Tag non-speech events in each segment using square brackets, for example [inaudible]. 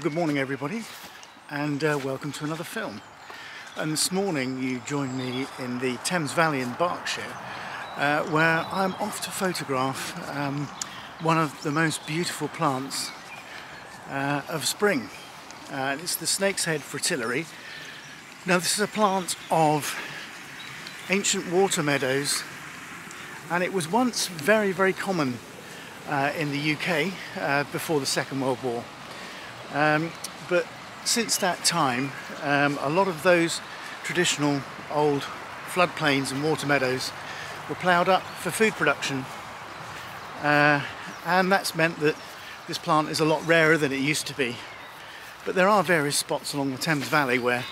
Well, good morning, everybody, and uh, welcome to another film. And this morning, you join me in the Thames Valley in Berkshire, uh, where I'm off to photograph um, one of the most beautiful plants uh, of spring. Uh, it's the Snake's Head fritillary. Now, this is a plant of ancient water meadows, and it was once very, very common uh, in the UK uh, before the Second World War. Um, but since that time, um, a lot of those traditional old floodplains and water meadows were ploughed up for food production. Uh, and that's meant that this plant is a lot rarer than it used to be. But there are various spots along the Thames Valley where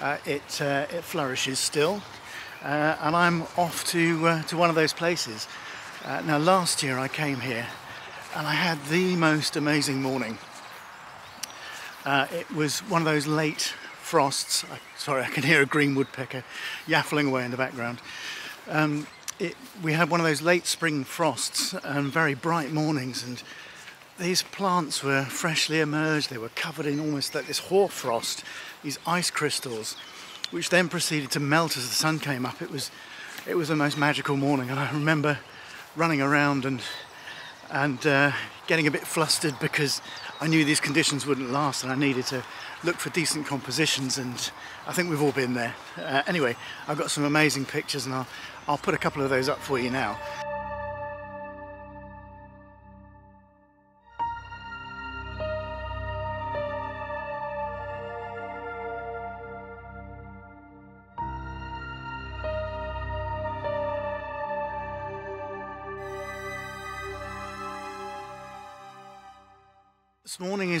uh, it, uh, it flourishes still. Uh, and I'm off to, uh, to one of those places. Uh, now last year I came here and I had the most amazing morning. Uh, it was one of those late frosts. I, sorry, I can hear a green woodpecker yaffling away in the background. Um, it, we had one of those late spring frosts and very bright mornings, and these plants were freshly emerged. They were covered in almost like this hoarfrost, these ice crystals, which then proceeded to melt as the sun came up. It was, it was the most magical morning, and I remember running around and and uh, getting a bit flustered because I knew these conditions wouldn't last and I needed to look for decent compositions and I think we've all been there. Uh, anyway, I've got some amazing pictures and I'll, I'll put a couple of those up for you now.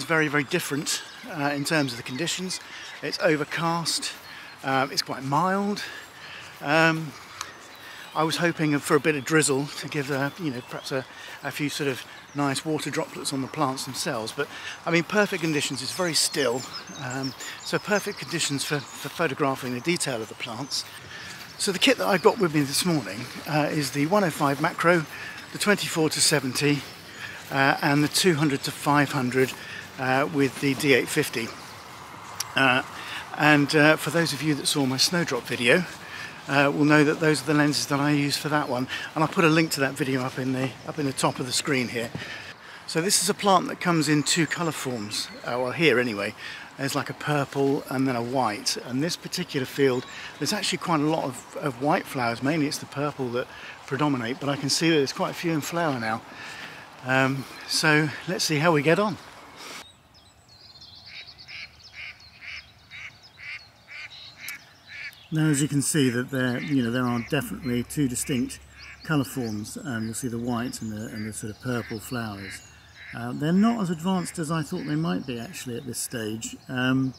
Very, very different uh, in terms of the conditions. It's overcast, um, it's quite mild. Um, I was hoping for a bit of drizzle to give, uh, you know, perhaps a, a, few sort of nice water droplets on the plants themselves. But I mean, perfect conditions. It's very still, um, so perfect conditions for, for, photographing the detail of the plants. So the kit that I got with me this morning uh, is the 105 macro, the 24 to 70, uh, and the 200 to 500 uh, with the D850. Uh, and uh, for those of you that saw my snowdrop video, uh, will know that those are the lenses that I use for that one. And I'll put a link to that video up in the up in the top of the screen here. So this is a plant that comes in two colour forms, uh, well here anyway. There's like a purple and then a white. And this particular field, there's actually quite a lot of, of white flowers. Mainly it's the purple that predominate, but I can see that there's quite a few in flower now. Um, so let's see how we get on. Now as you can see that there, you know, there are definitely two distinct colour forms. Um, you'll see the white and the, and the sort of purple flowers. Uh, they're not as advanced as I thought they might be actually at this stage. Um,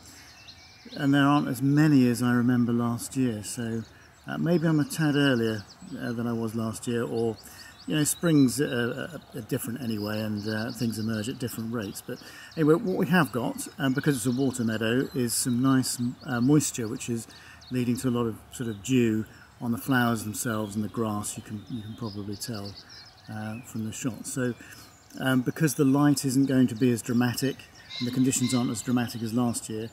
and there aren't as many as I remember last year. So uh, maybe I'm a tad earlier uh, than I was last year or you know, springs are, are different anyway, and uh, things emerge at different rates. But anyway, what we have got, um, because it's a water meadow, is some nice uh, moisture, which is leading to a lot of sort of dew on the flowers themselves and the grass. You can you can probably tell uh, from the shot. So, um, because the light isn't going to be as dramatic and the conditions aren't as dramatic as last year,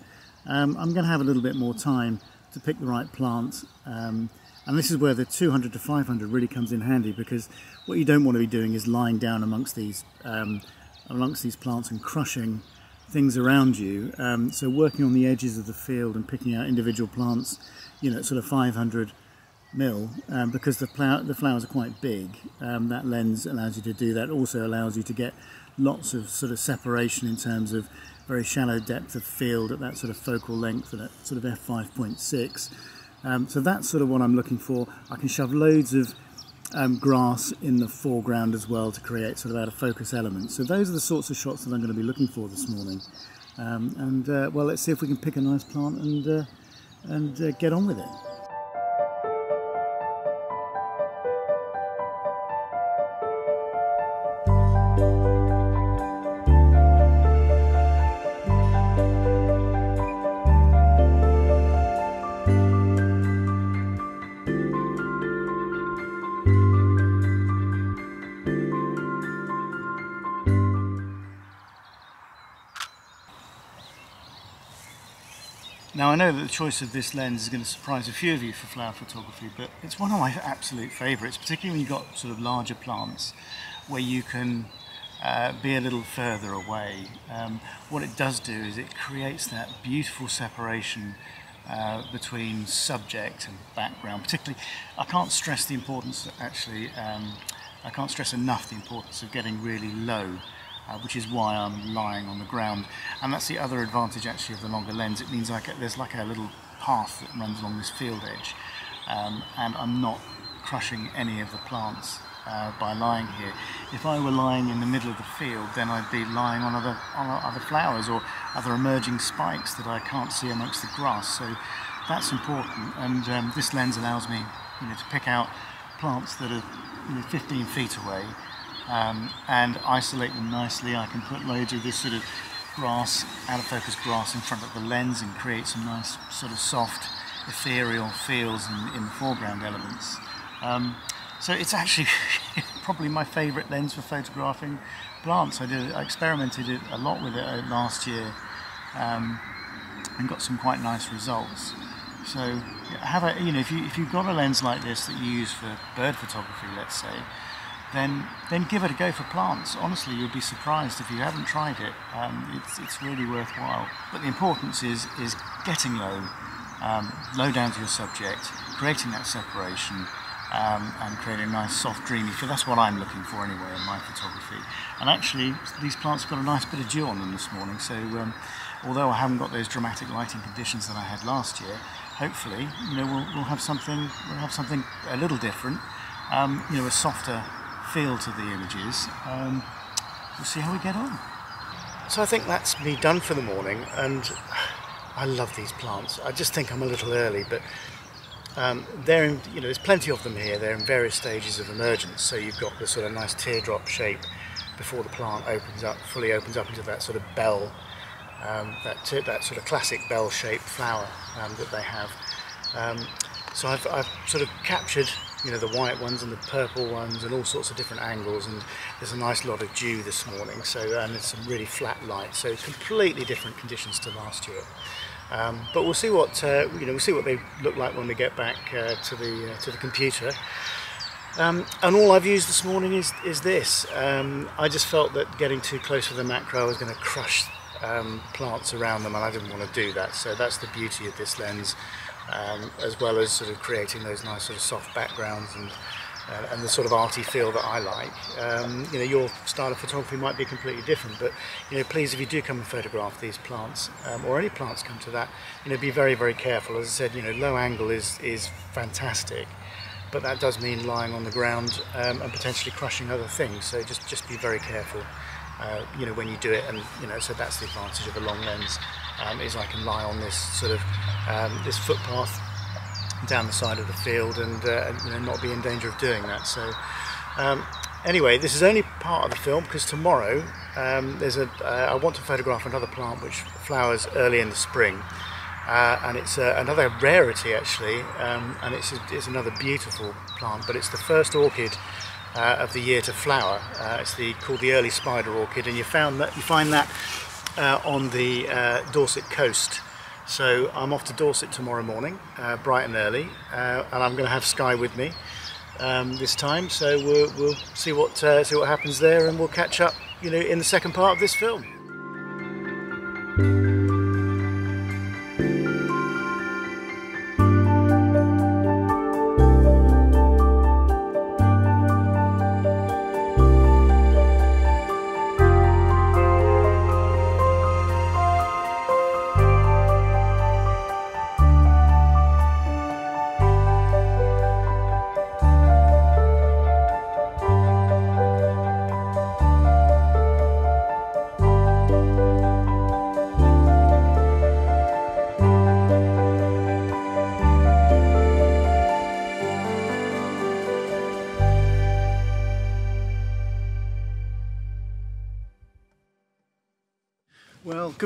um, I'm going to have a little bit more time to pick the right plant. Um, and this is where the 200 to 500 really comes in handy because what you don't want to be doing is lying down amongst these um, amongst these plants and crushing things around you. Um, so working on the edges of the field and picking out individual plants, you know, sort of 500 mil, um, because the, the, flowers are quite big, um, that lens allows you to do that. Also allows you to get lots of sort of separation in terms of very shallow depth of field at that sort of focal length at sort of f5.6. Um, so that's sort of what I'm looking for. I can shove loads of um, grass in the foreground as well to create sort of out of focus elements. So those are the sorts of shots that I'm going to be looking for this morning. Um, and uh, well, let's see if we can pick a nice plant and, uh, and uh, get on with it. I know that the choice of this lens is going to surprise a few of you for flower photography, but it's one of my absolute favourites, particularly when you've got sort of larger plants where you can uh, be a little further away. Um, what it does do is it creates that beautiful separation uh, between subject and background. Particularly, I can't stress the importance actually, um, I can't stress enough the importance of getting really low uh, which is why I'm lying on the ground. And that's the other advantage actually of the longer lens. It means I get, there's like a little path that runs along this field edge um, and I'm not crushing any of the plants uh, by lying here. If I were lying in the middle of the field then I'd be lying on other, on other flowers or other emerging spikes that I can't see amongst the grass. So that's important and um, this lens allows me you know, to pick out plants that are you know, 15 feet away um, and isolate them nicely. I can put loads of this sort of grass, out of focus grass in front of the lens and create some nice sort of soft ethereal feels in, in the foreground elements. Um, so it's actually [laughs] probably my favourite lens for photographing plants. I did I experimented a lot with it uh, last year um, and got some quite nice results. So have a you know if you if you've got a lens like this that you use for bird photography, let's say, then then give it a go for plants. Honestly, you'll be surprised if you haven't tried it. Um, it's, it's really worthwhile. But the importance is is getting low, um, low down to your subject, creating that separation, um, and creating a nice soft dreamy feel. That's what I'm looking for anyway in my photography. And actually, these plants have got a nice bit of dew on them this morning. So um, although I haven't got those dramatic lighting conditions that I had last year, hopefully, you know, we'll, we'll have something we'll have something a little different. Um, you know, a softer feel to the images. Um, we'll see how we get on. So I think that's me done for the morning and I love these plants. I just think I'm a little early but um, they're in, you know, there's plenty of them here. They're in various stages of emergence. So you've got the sort of nice teardrop shape before the plant opens up, fully opens up into that sort of bell, um, that, that sort of classic bell-shaped flower um, that they have. Um, so I've, I've sort of captured you know the white ones and the purple ones and all sorts of different angles and there's a nice lot of dew this morning so and it's some really flat light so it's completely different conditions to last year. Um, but we'll see what uh, you know we'll see what they look like when we get back uh, to the uh, to the computer. Um, and all I've used this morning is is this. Um, I just felt that getting too close to the macro was going to crush um, plants around them and I didn't want to do that so that's the beauty of this lens um, as well as sort of creating those nice sort of soft backgrounds and uh, and the sort of arty feel that I like. Um, you know, your style of photography might be completely different, but you know, please, if you do come and photograph these plants, um, or any plants come to that, you know, be very, very careful. As I said, you know, low angle is is fantastic, but that does mean lying on the ground um, and potentially crushing other things. So just just be very careful. Uh, you know when you do it and you know so that's the advantage of a long lens um, is I can lie on this sort of um, this footpath down the side of the field and, uh, you know, not be in danger of doing that. So um, anyway, this is only part of the film because tomorrow um, there's a. Uh, I want to photograph another plant which flowers early in the spring. Uh, and it's uh, another rarity actually, um, and it's, a, it's another beautiful plant, but it's the first orchid uh, of the year to flower. Uh, it's the called the early spider orchid, and you found that you find that uh, on the uh, Dorset coast. So I'm off to Dorset tomorrow morning, uh, bright and early, uh, and I'm going to have Skye with me um, this time. So we'll, we'll see what see what happens there, and we'll catch up, you know, in the second part of this film.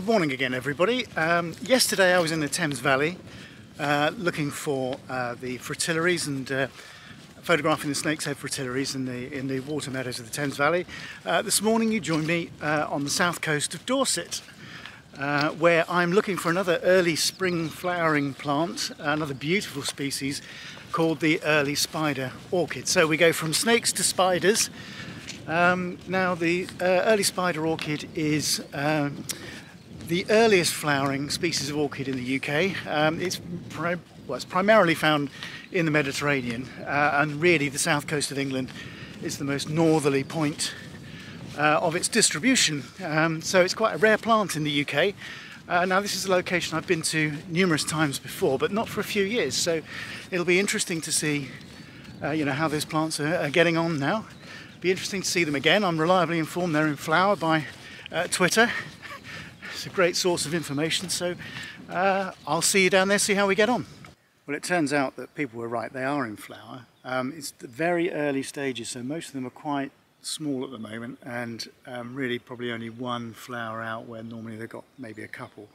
Good morning again, everybody. Um, yesterday I was in the Thames Valley uh, looking for uh, the fritillaries and uh, photographing the snake's head fritillaries in the, in the water meadows of the Thames Valley. Uh, this morning you joined me uh, on the south coast of Dorset. uh, where I'm looking for another early spring flowering plant, another beautiful species called the early spider orchid. So we go from snakes to spiders. Um, now the uh, early spider orchid is um, the earliest flowering species of orchid in the UK. Um, it's, pri well, it's, primarily found in the Mediterranean uh, and really the south coast of England is the most northerly point uh, of its distribution. Um, so it's quite a rare plant in the UK. Uh, now this is a location I've been to numerous times before, but not for a few years. So it'll be interesting to see, uh, you know, how those plants are, are, getting on now. It'll be interesting to see them again. I'm reliably informed they're in flower by uh, Twitter. It's a great source of information. So uh, I'll see you down there, see how we get on. Well, it turns out that people were right. They are in flower. Um, it's the very early stages, so most of them are quite small at the moment and um, really probably only one flower out where normally they've got maybe a couple.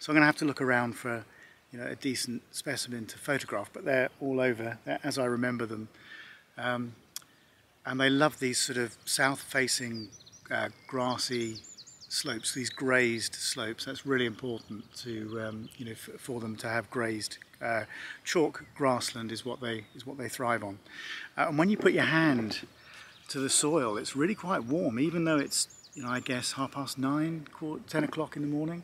So I'm going to have to look around for you know, a decent specimen to photograph, but they're all over as I remember them. Um, and they love these sort of south-facing uh, grassy slopes, these grazed slopes. That's really important to um, you know for them to have grazed. Uh, chalk grassland is what they is what they thrive on. Uh, and when you put your hand to the soil. It's really quite warm, even though it's, you know, I guess half past nine, quarter, 10 o'clock in the morning.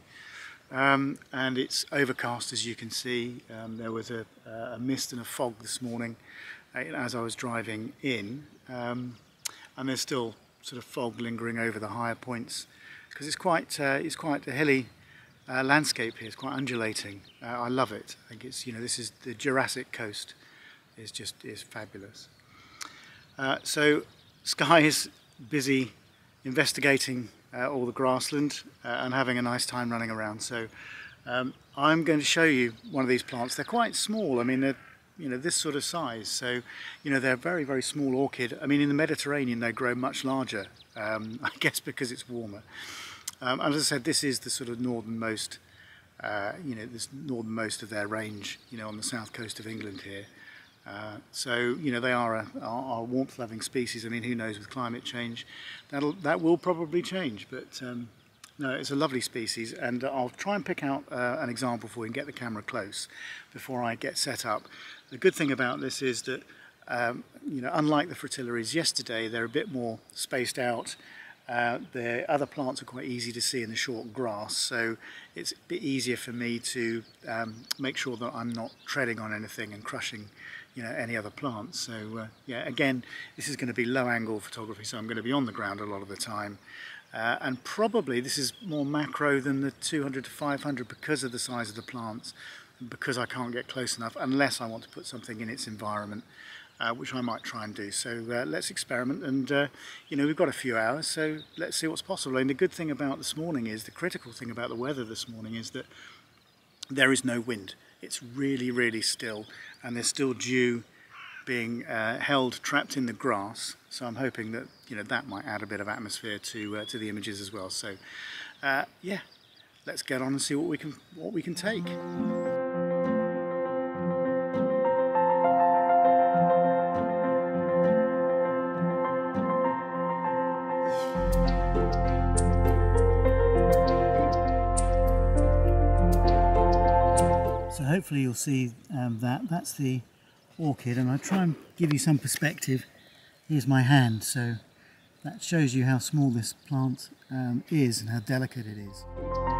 Um, and it's overcast as you can see. Um, there was a, a, mist and a fog this morning uh, as I was driving in. Um, and there's still sort of fog lingering over the higher points because it's quite, uh, it's quite a hilly uh, landscape here. It's quite undulating. Uh, I love it. I think it's, you know, this is the Jurassic coast is just is fabulous. Uh, so Skye is busy investigating uh, all the grassland uh, and having a nice time running around. So um, I'm going to show you one of these plants. They're quite small. I mean, they're you know this sort of size. So you know they're very very small orchid. I mean, in the Mediterranean they grow much larger. Um, [laughs] I guess because it's warmer. Um, as I said, this is the sort of northernmost. Uh, you know, this northernmost of their range. You know, on the south coast of England here. Uh, so, you know, they are a, are, a warmth-loving species. I mean, who knows with climate change, that'll, that will probably change. But um, no, it's a lovely species, and I'll try and pick out uh, an example for you and get the camera close before I get set up. The good thing about this is that, um, you know, unlike the fritillaries yesterday, they're a bit more spaced out. Uh, the other plants are quite easy to see in the short grass, so it's a bit easier for me to um, make sure that I'm not treading on anything and crushing you know any other plants so uh, yeah again this is going to be low angle photography so I'm going to be on the ground a lot of the time. Uh, and probably this is more macro than the 200 to 500 because of the size of the plants because I can't get close enough unless I want to put something in its environment uh, which I might try and do so uh, let's experiment and uh, you know we've got a few hours so let's see what's possible and the good thing about this morning is the critical thing about the weather this morning is that there is no wind it's really, really still, and there's still dew being uh, held trapped in the grass. So I'm hoping that you know that might add a bit of atmosphere to uh, to the images as well. So uh, yeah, let's get on and see what we can what we can take. Hopefully you'll see um, that. That's the orchid and I'll try and give you some perspective. Here's my hand, so that shows you how small this plant um, is and how delicate it is.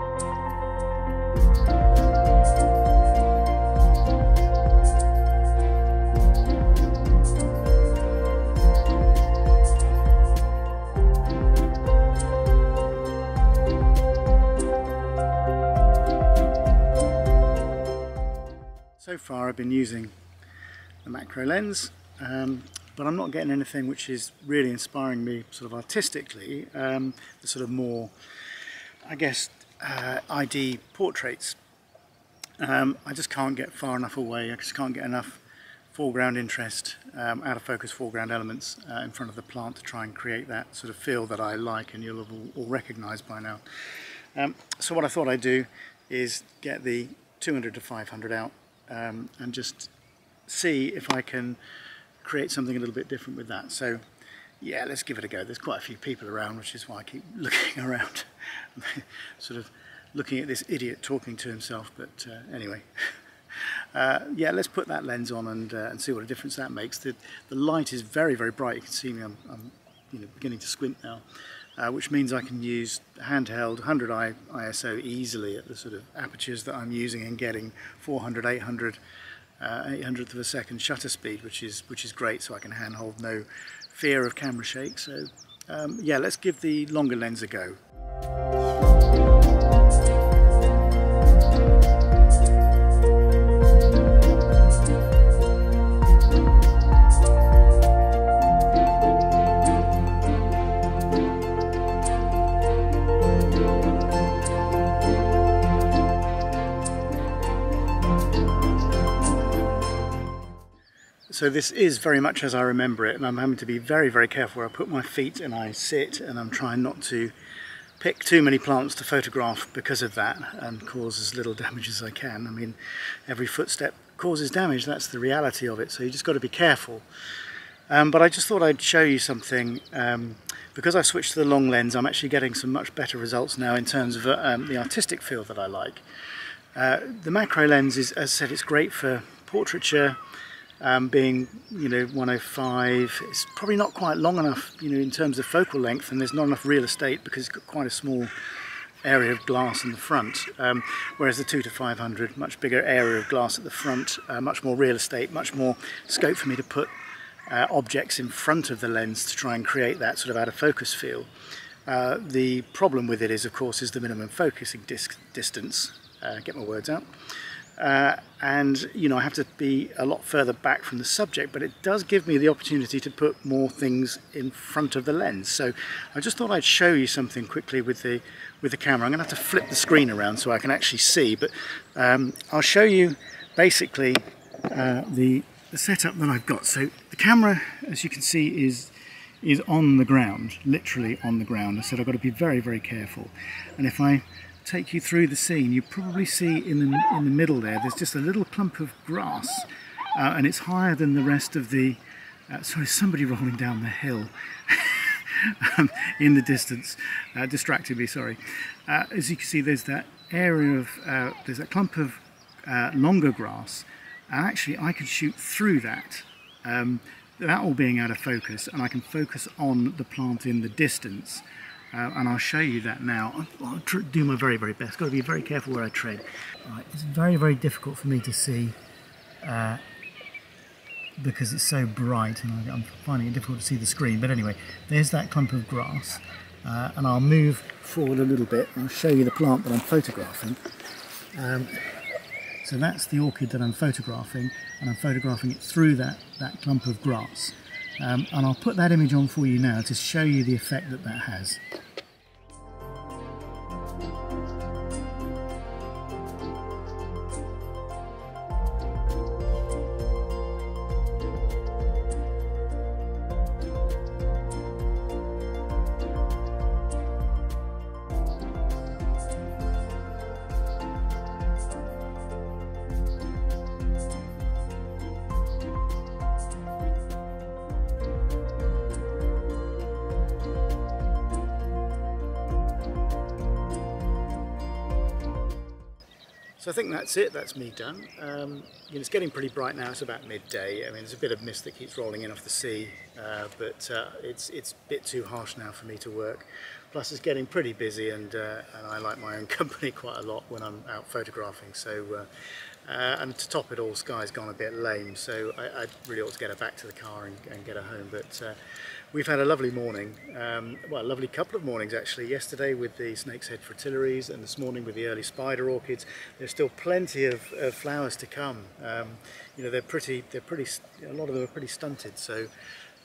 So far I've been using the macro lens um, but I'm not getting anything which is really inspiring me sort of artistically, um, the sort of more, I guess, uh, ID portraits. Um, I just can't get far enough away, I just can't get enough foreground interest, um, out of focus foreground elements uh, in front of the plant to try and create that sort of feel that I like and you'll have all, all recognised by now. Um, so what I thought I'd do is get the 200 to 500 out um, and just see if I can create something a little bit different with that. So yeah, let's give it a go. There's quite a few people around, which is why I keep [laughs] looking around, [laughs] sort of looking at this idiot talking to himself, but uh, anyway. [laughs] Uh, yeah, let's put that lens on and, uh, and see what a difference that makes. The, the light is very, very bright. You can see me, I'm, I'm you know, beginning to squint now, uh, which means I can use handheld 100 ISO easily at the sort of apertures that I'm using and getting 400, 800, uh, 800th of a second shutter speed, which is, which is great, so I can handhold no fear of camera shake. So um, yeah, let's give the longer lens a go. So this is very much as I remember it and I'm having to be very very careful where I put my feet and I sit and I'm trying not to pick too many plants to photograph because of that and cause as little [laughs] damage as I can. I mean every footstep causes damage that's the reality of it so you just got to be careful. Um, but I just thought I'd show you something um, because I switched to the long lens I'm actually getting some much better results now in terms of uh, um, the artistic feel that I like. Uh, the macro lens is as I said it's great for portraiture um, being you know 105 it's probably not quite long enough you know in terms of focal length and there's not enough real estate because it's got quite a small area of glass in the front. Um, whereas the 2 to 500 much bigger area of glass at the front uh, much more real estate much more scope for me to put uh, objects in front of the lens to try and create that sort of out of focus feel. Uh, the problem with it is of course is the minimum focusing distance. Uh, get my words out uh, and you know I have to be a lot further back from the subject but it does give me the opportunity to put more things in front of the lens. So I just thought I'd show you something quickly with the with the camera. I'm gonna have to flip the screen around so I can actually see but um, I'll show you basically uh, the, the setup that I've got. So the camera as you can see is is on the ground literally on the ground. I said I've got to be very very careful. And if I take you through the scene, you probably see in the, in the middle there, there's just a little clump of grass uh, and it's higher than the rest of the, uh, sorry, somebody rolling down the hill [laughs] um, in the distance, uh, distracted me, sorry. Uh, as you can see, there's that area of, uh, there's a clump of uh, longer grass and actually I can shoot through that. Um, that all being out of focus and I can focus on the plant in the distance uh, and I'll show you that now. I'll, do my very, very best. Got to be very careful where I tread. Right, it's very, very difficult for me to see uh, because it's so bright and I'm finding it difficult to see the screen. But anyway, there's that clump of grass uh, and I'll move forward a little bit and I'll show you the plant that I'm photographing. Um, so that's the orchid that I'm photographing and I'm photographing it through that, that clump of grass. Um, and I'll put that image on for you now to show you the effect that that has. I think that's it, that's me done. Um, you know, it's getting pretty bright now, it's about midday. I mean, there's a bit of mist that keeps rolling in off the sea, uh, but uh, it's, it's a bit too harsh now for me to work. Plus it's getting pretty busy and, uh, and I like my own [laughs] company quite a lot when I'm out photographing. So, uh, uh, and to top it all, Skye's gone a bit lame, so I, I really ought to get her back to the car and, and get her home. But uh, We've had a lovely morning, um, well a lovely couple of mornings actually. Yesterday with the snake's head fritillaries and this morning with the early spider orchids. There's still plenty of, of flowers to come. Um, you know they're pretty, they're pretty, a lot of them are pretty stunted so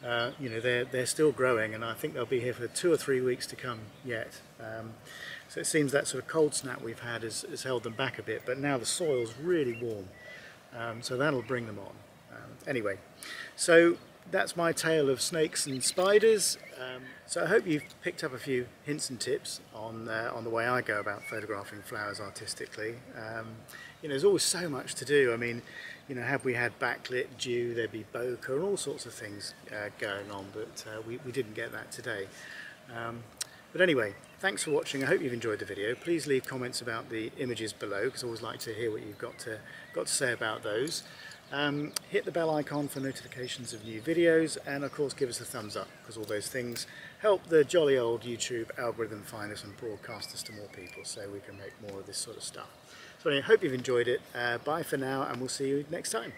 uh, you know they're, they're still growing and I think they'll be here for two or three weeks to come yet. Um, so it seems that sort of cold snap we've had has, has held them back a bit but now the soil's really warm um, so that'll bring them on. Um, anyway, so that's my tale of snakes and spiders. Um, so I hope you've picked up a few hints and tips on, uh, on the way I go about photographing flowers artistically. Um, you know, there's always so much to do. I mean, you know, had we had backlit dew, there'd be bokeh and all sorts of things uh, going on, but uh, we, we didn't get that today. Um, But anyway, thanks for watching. I hope you've enjoyed the video. Please leave comments about the images below because I always like to hear what you've got to, got to say about those. Um, hit the bell icon for notifications of new videos and of course give us a thumbs up because all those things help the jolly old YouTube algorithm find us and broadcast us to more people so we can make more of this sort of stuff. So anyway, I hope you've enjoyed it. Uh, bye for now and we'll see you next time.